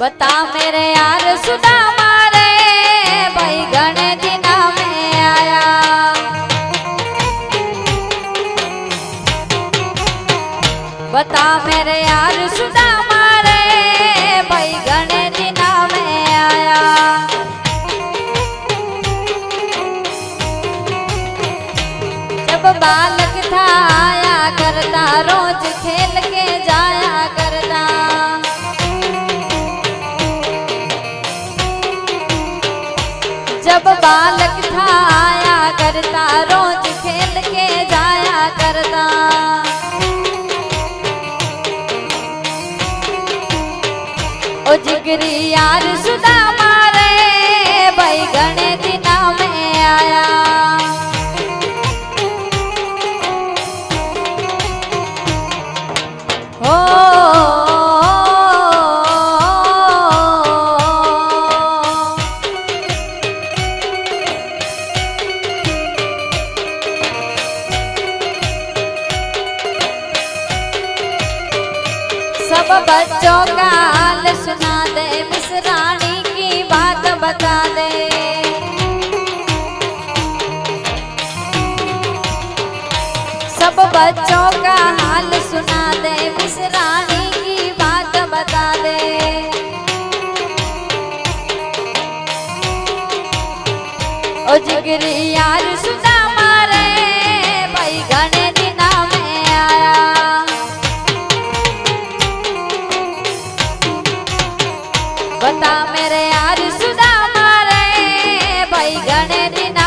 बता मेरे यार सुधा मारे, भाई घने दिना में आया। बता मेरे यार सुधा मारे, भाई घने दिना में आया। जब बालक था, आया करता रोज बालक था आया करता रोज खेल के जाया करता। ओ जिगरी यार सुधा अब बच्चों का हाल सुना दे मिस रानी की बात बता दे। सब बच्चों का हाल सुना दे मिस रानी की बात बता दे। ओ जिगरी यार सुना बता मेरे यार सुदा मारे भाई गणे दिन